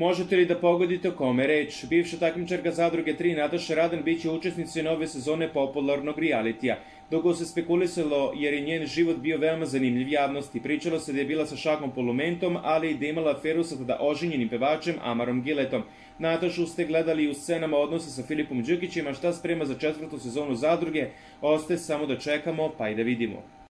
Možete li da pogodite o kome reč? Bivša takmičarka zadruge 3 Nataša Radan biće učesnici nove sezone popularnog realitija. Dugo se spekulisalo jer je njen život bio veoma zanimljiv javnosti. Pričalo se da je bila sa Šakom Polumentom, ali i da je imala aferu sa tada oženjenim pevačem Amarom Giletom. Natašu ste gledali u scenama odnosa sa Filipom Đukićem, a šta sprema za četvrtu sezonu zadruge, ostaje samo da čekamo pa i da vidimo.